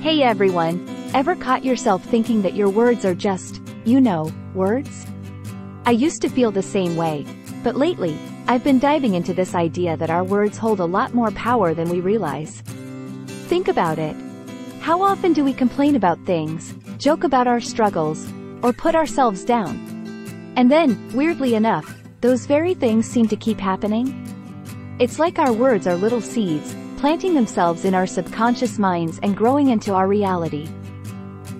Hey everyone, ever caught yourself thinking that your words are just, you know, words? I used to feel the same way, but lately, I've been diving into this idea that our words hold a lot more power than we realize. Think about it. How often do we complain about things, joke about our struggles, or put ourselves down? And then, weirdly enough, those very things seem to keep happening? It's like our words are little seeds, planting themselves in our subconscious minds and growing into our reality.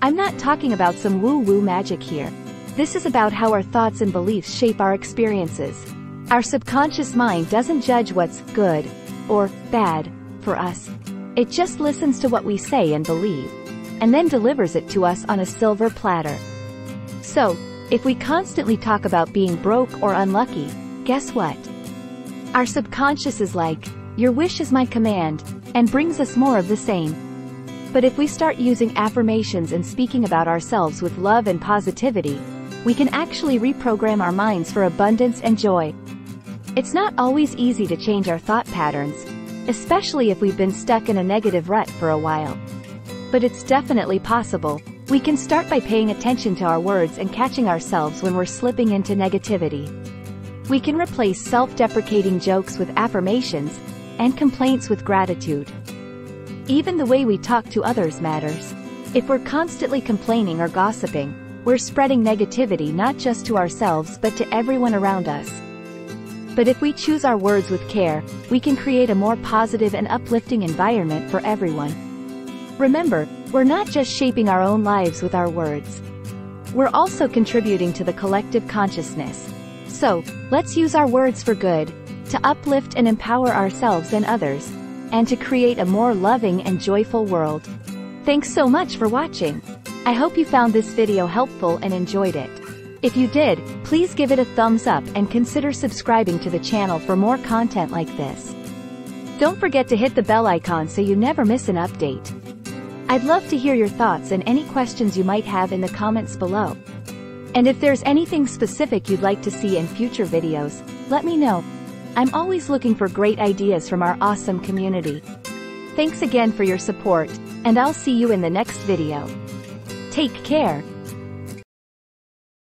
I'm not talking about some woo-woo magic here. This is about how our thoughts and beliefs shape our experiences. Our subconscious mind doesn't judge what's good or bad for us. It just listens to what we say and believe, and then delivers it to us on a silver platter. So, if we constantly talk about being broke or unlucky, guess what? Our subconscious is like, your wish is my command, and brings us more of the same. But if we start using affirmations and speaking about ourselves with love and positivity, we can actually reprogram our minds for abundance and joy. It's not always easy to change our thought patterns, especially if we've been stuck in a negative rut for a while. But it's definitely possible. We can start by paying attention to our words and catching ourselves when we're slipping into negativity. We can replace self-deprecating jokes with affirmations, and complaints with gratitude. Even the way we talk to others matters. If we're constantly complaining or gossiping, we're spreading negativity not just to ourselves but to everyone around us. But if we choose our words with care, we can create a more positive and uplifting environment for everyone. Remember, we're not just shaping our own lives with our words. We're also contributing to the collective consciousness. So, let's use our words for good, to uplift and empower ourselves and others, and to create a more loving and joyful world. Thanks so much for watching. I hope you found this video helpful and enjoyed it. If you did, please give it a thumbs up and consider subscribing to the channel for more content like this. Don't forget to hit the bell icon so you never miss an update. I'd love to hear your thoughts and any questions you might have in the comments below. And if there's anything specific you'd like to see in future videos, let me know. I'm always looking for great ideas from our awesome community. Thanks again for your support, and I'll see you in the next video. Take care.